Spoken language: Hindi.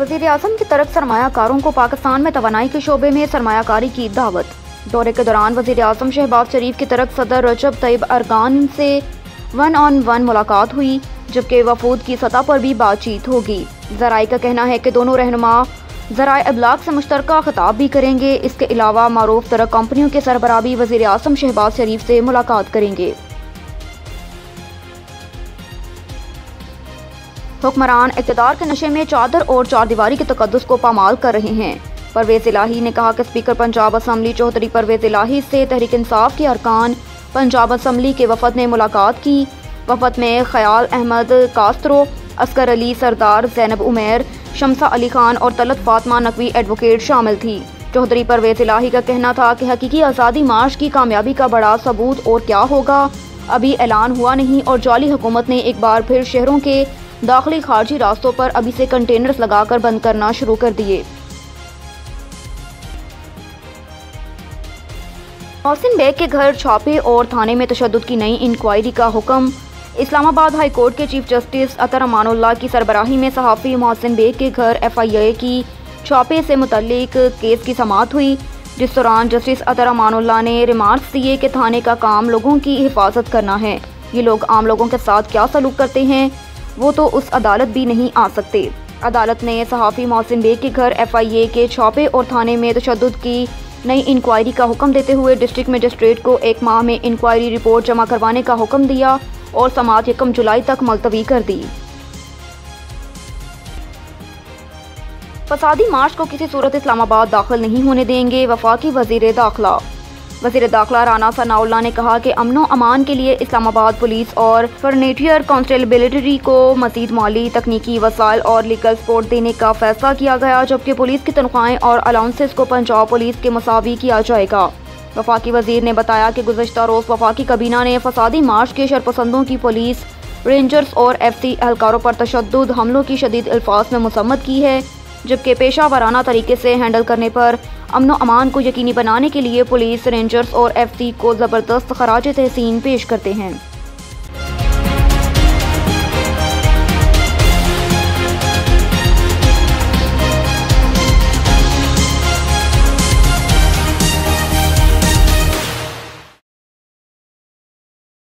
वज़ीर अजम की तरफ़ सरमाकारों को पाकिस्तान में तोानाई के शोबे में सरमाकारी की दावत। दौरे के दौरान वज़ीर अजम शहबाज शरीफ की तरफ़ सदर रजब तैयब अरगान से वन ऑन वन मुलाकात हुई, जबकि वफूद की सतह पर भी बातचीत होगी। जराये का कहना है कि दोनों रहनुमा जराए अबलाग से मुश्तर खिताब भी करेंगे। इसके अलावा मरूफ तरह कंपनियों के सरबरा भी वजी अजम शहबाज शरीफ से मुलाकात करेंगे। हुक्मरान इकतदार के नशे में चादर और चार दीवारी के तकदस को पामाल कर रहे हैं। परवेज इलाही ने कहा कि स्पीकर पंजाब असम्बली चौधरी परवेज इलाही से तहरीक इंसाफ के अरकान, पंजाब असम्बली के वफद ने मुलाकात की। वफद में ख्याल अहमद कास्त्रो असकर अली सरदार जैनब उमेर, शमसा अली खान और तलत फातमा नकवी एडवोकेट शामिल थी। चौधरी परवेज इलाही का कहना था कि हकीकी आज़ादी मार्च की कामयाबी का बड़ा सबूत और क्या होगा। अभी ऐलान हुआ नहीं और जाली हुकूमत ने एक बार फिर शहरों के दाखिली खारजी रास्तों पर अभी से कंटेनर्स लगाकर बंद करना शुरू कर दिए। मोहसिन बेग के घर छापे और थाने में तशद की नई इंक्वायरी का हुक्म। इस्लामाबाद हाई कोर्ट के चीफ जस्टिस अतर अमानुल्लाह की सरबराही में सहाफ़ी मोहसिन बेग के घर एफ़ आई ए की छापे से मुतलिक केस की समात हुई, जिस दौरान जस्टिस अतर अमानुल्लाह ने रिमार्क्स दिए कि थाने का काम लोगों की हिफाजत करना है। ये लोग आम लोगों के साथ क्या सलूक करते हैं? वो तो उस अदालत भी नहीं आ सकते। अदालत ने सहाफ़ी मोहसिन बेग के घर एफ़ आई ए के छापे और थाने में तशद की नई इंक्वायरी का हुक्म देते हुए डिस्ट्रिक्ट मजिस्ट्रेट को एक माह में इंक्वायरी रिपोर्ट जमा करवाने का हुक्म दिया और समाज यकम जुलाई तक मुलतवी कर दी। फसादी मार्च को किसी सूरत इस्लामाबाद दाखिल नहीं होने देंगे, वफाकी वज़ीर दाखिला वज़ीर दाखिला राना सनाउल्ला ने कहा कि अमनो अमान के लिए इस्लामाबाद पुलिस और फर्नेटियर कॉन्स्टेबलिटी को मजीद माली, तकनीकी वसाइल और लीगल सपोर्ट देने का फैसला किया गया, जबकि पुलिस की तनख्वाहें और अलाउंसेस को पंजाब पुलिस के मसावी किया जाएगा। वफाकी वज़ीर ने बताया कि गुजशत रोज़ वफाकी कबीना ने फसादी मार्च के शरपसंदों की पुलिस, रेंजर्स और एफ़ सी एहलकारों पर तशद हमलों की शदीद अल्फाज में मुसम्मत की है। जबकि पेशा वाराना तरीके से हैंडल करने पर अमन अमान को यकीनी बनाने के लिए पुलिस रेंजर्स और एफ़ को ज़बरदस्त खराज तहसीन पेश करते हैं।